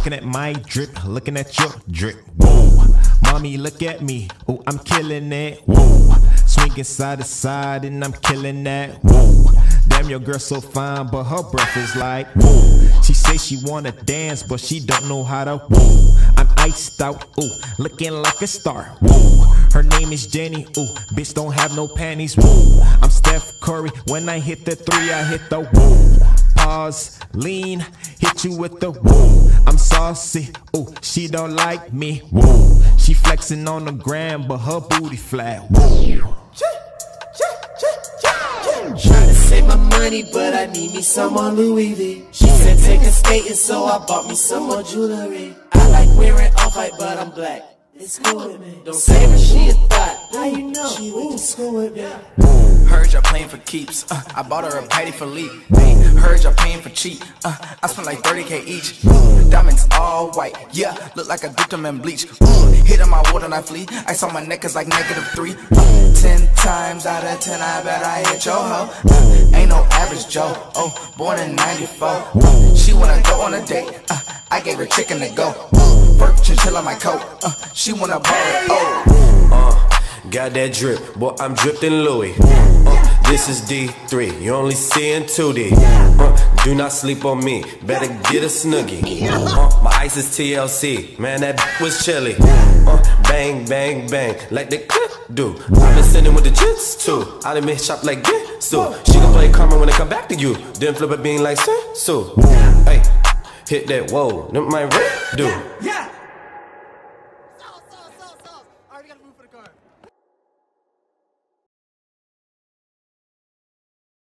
Looking at my drip, looking at your drip. Whoa, mommy, look at me. Oh, I'm killing it. Whoa, swinging side to side and I'm killing that. Whoa, damn, your girl so fine, but her breath is like whoa. She say she wanna dance, but she don't know how to. Whoa, I'm iced out. Ooh, looking like a star. Whoa, her name is Jenny. Ooh, bitch don't have no panties. Whoa, I'm Steph Curry. When I hit the three, I hit the whoa. Lean, hit you with the whoa. I'm saucy, ooh, she don't like me, whoa. She flexing on the gram, but her booty flat, whoa. Tryna save my money, but I need me some more Louis V. She said take a skating, so I bought me some more jewelry. I like wearing off-white, but I'm black. It's cool with me. Don't say that she a thought. To school with me. Heard y'all playing for keeps. Uh, I bought her a Patty for. Hey, heard y'all paying for cheap. Uh, I spent like 30k each. Diamonds all white. Yeah, look like I dipped them in bleach. Hit on my water and I flee. I saw my neck is like negative three. Uh, ten times out of ten, I bet I hit your hoe. Uh, ain't no average Joe. Oh, born in 94. Uh, she wanna go on a date. Uh, I gave her chicken to go. Burke chinchilla my coat. Uh, she wanna borrow it. Oh. Got that drip, boy, I'm dripping Louis. Uh, this is D3, you only see in 2D. Uh, do not sleep on me, better get a snuggie. Uh, my ice is TLC, man, that was chilly. Uh, bang, bang, bang, like the clip do. I've been sitting with the jits too. I done been shop like get so. She can play karma when I come back to you. Then flip it being like so. Hey, hit that whoa, that my rip do.